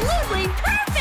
absolutely perfect!